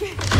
Okay.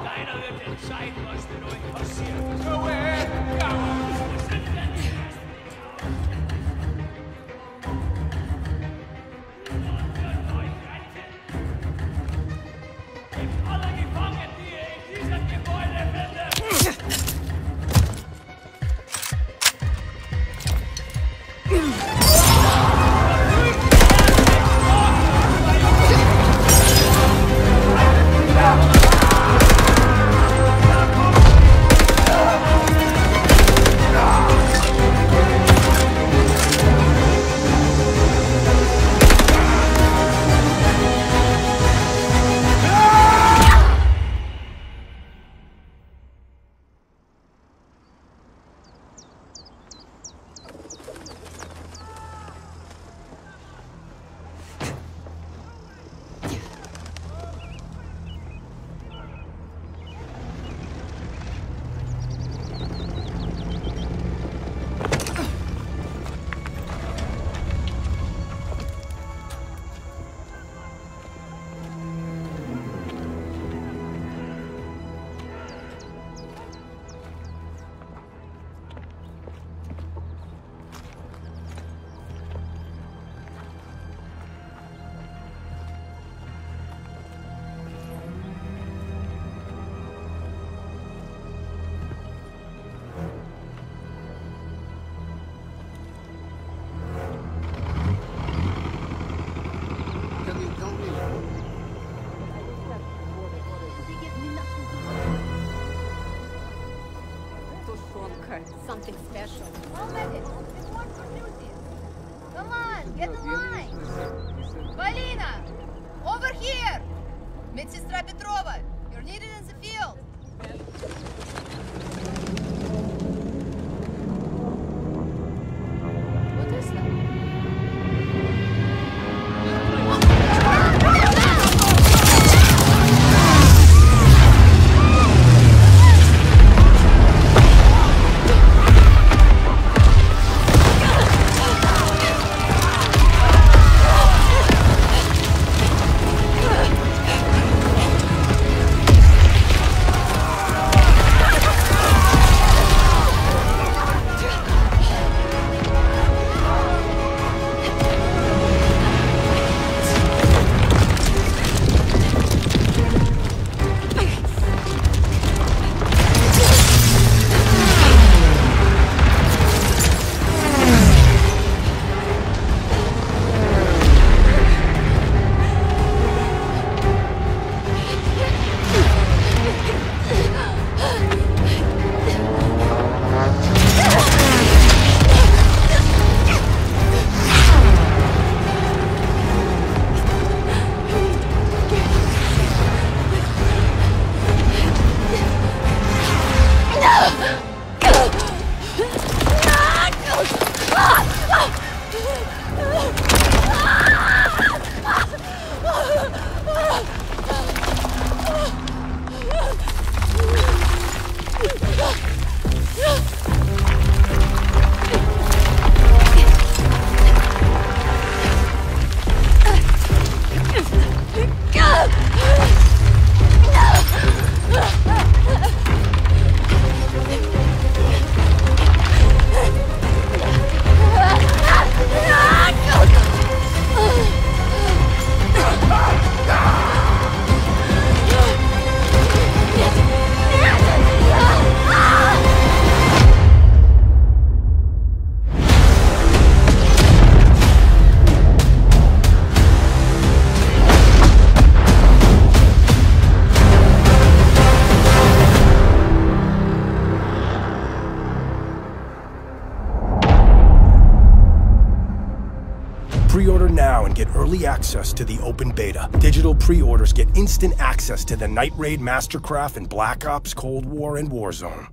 Steiner wird entscheiden, was denn euch passiert. Go ahead, Something special. All medics, report for duty. Come on, get in line. Полина, over here. Медсестра Петрова, you're needed in the field. Early access to the open beta. Digital pre-orders get instant access to the Night Raid, Mastercraft, and Black Ops, Cold War, and Warzone.